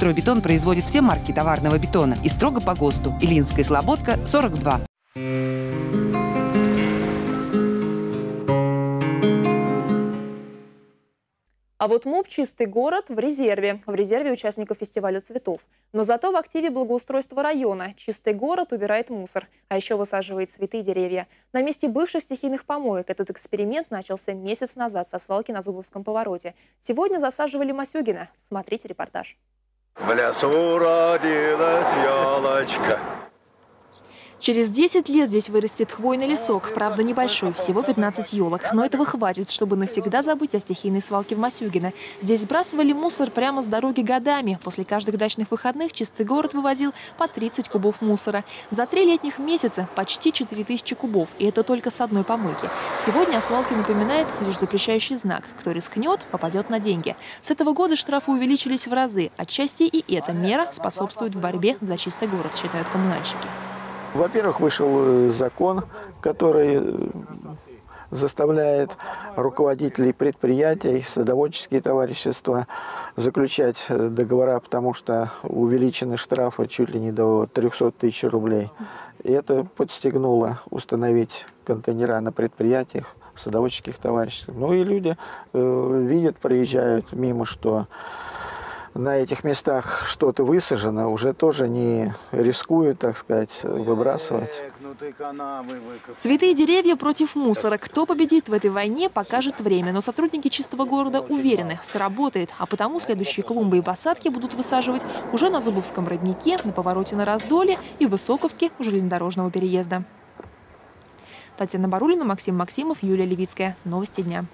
Стройбетон производит все марки товарного бетона и строго по ГОСТу. Илинская Слободка, 42. А вот МУП «Чистый город» в резерве. В резерве участников фестиваля цветов. Но зато в активе благоустройства района. «Чистый город» убирает мусор, а еще высаживает цветы и деревья. На месте бывших стихийных помоек этот эксперимент начался месяц назад со свалки на Зубовском повороте. Сегодня засаживали Масюгина. Смотрите репортаж. В лесу родилась елочка. Через 10 лет здесь вырастет хвойный лесок, правда небольшой, всего 15 елок. Но этого хватит, чтобы навсегда забыть о стихийной свалке в Масюгино. Здесь сбрасывали мусор прямо с дороги годами. После каждых дачных выходных чистый город вывозил по 30 кубов мусора. За три летних месяца почти 4000 кубов, и это только с одной помойки. Сегодня о свалке напоминает лишь запрещающий знак. Кто рискнет, попадет на деньги. С этого года штрафы увеличились в разы. Отчасти и эта мера способствует в борьбе за чистый город, считают коммунальщики. Во-первых, вышел э, закон, который э, заставляет руководителей предприятий, садоводческие товарищества заключать э, договора, потому что увеличены штрафы чуть ли не до 300 тысяч рублей. И это подстегнуло установить контейнера на предприятиях, садоводческих товариществах. Ну и люди э, видят, проезжают мимо, что на этих местах что-то высажено, уже тоже не рискуют, так сказать, выбрасывать. Цветы и деревья против мусора. Кто победит в этой войне, покажет время. Но сотрудники чистого города уверены, сработает. А потому следующие клумбы и посадки будут высаживать уже на Зубовском роднике, на повороте на Раздоле и в Высоковске у железнодорожного переезда. Татьяна Барулина, Максим Максимов, Юлия Левицкая. Новости дня.